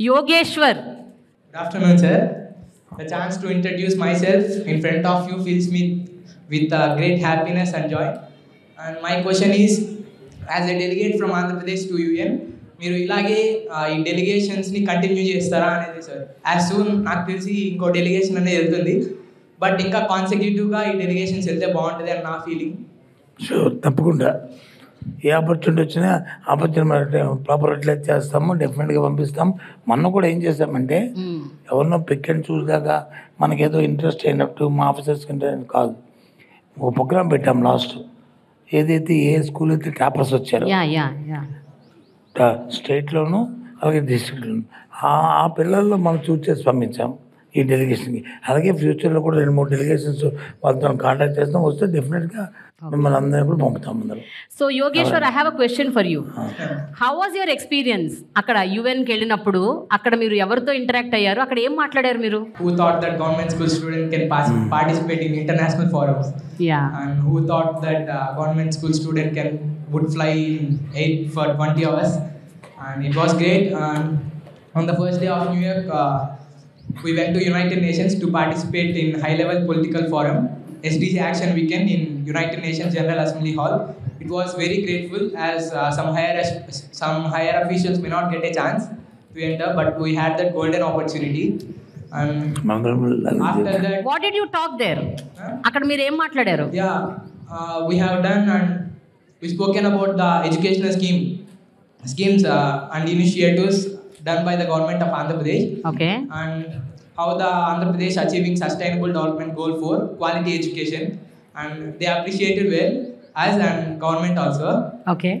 Yogeshwar Good afternoon, sir. The chance to introduce myself in front of you fills me with uh, great happiness and joy. And my question is, as a delegate from Andhra Pradesh to UN, మీరు ఇలాగే ఈ డెలిగేషన్స్ని continue చేస్తారా అనేది sir as soon నాకు తెలిసి ఇంకో delegation అనేది వెళ్తుంది బట్ ఇంకా కాన్సిక్యూటివ్గా ఈ డెలిగేషన్స్ వెళ్తే బాగుంటుంది అని నా ఫీలింగ్ షూర్ తప్పకుండా ఏ ఆపర్చునిటీ వచ్చినా ఆపర్చునిటీ ప్రాపర్ యూటిలైజ్ చేస్తాము డెఫినెట్గా పంపిస్తాం. మొన్న కూడా ఏం చేస్తామంటే ఎవరినో పిక్ అండ్ చూస్ దాకా మనకేదో ఇంట్రెస్ట్ అయినట్టు మా ఆఫీసర్స్కి ఇంట్రెస్ట్ కాదు. ఒక ప్రోగ్రామ్ పెట్టాం లాస్ట్ ఏదైతే ఏ స్కూల్ అయితే టాపర్స్ వచ్చారో స్టేట్లోను అలాగే డిస్ట్రిక్ట్లోను ఆ పిల్లల్లో మనం చూస్ చేసి పంపించాం ఈ డెలిగేషన్కి. అలాగే ఫ్యూచర్లో కూడా రెండు మూడు డెలిగేషన్స్ వాళ్ళతో కాంటాక్ట్ చేస్తాం వస్తే డెఫినెట్గా మిమ్మల్ని అందరం కూడా పంపుతాం అందరం so Yogeshwar I have a question for you how was your experience అక్కడ యుఎన్కి వెళ్ళినప్పుడు? అక్కడ మీరు ఎవరితో ఇంటరాక్ట్ అయ్యారు? అక్కడ ఏం మాట్లాడారు మీరు? Who thought that government school student can participate in international forums yeah and who thought that government school student can would fly eight for twenty hours it first day we went to united nations to participate in high level political forum sdg action weekend in united nations general assembly hall it was very grateful as uh, some higher some higher officials may not get a chance to enter but we had that golden opportunity and మనందరం after that what did you talk there అక్కడ మీరు ఏం మాట్లాడారు Yeah, uh, we have done and we spoken about the educational scheme, schemes uh, and initiatives done by the government of Andhra Pradesh. Okay. And how the Andhra Pradesh achieving sustainable development goal for quality education, and they appreciated well as and government also. Okay.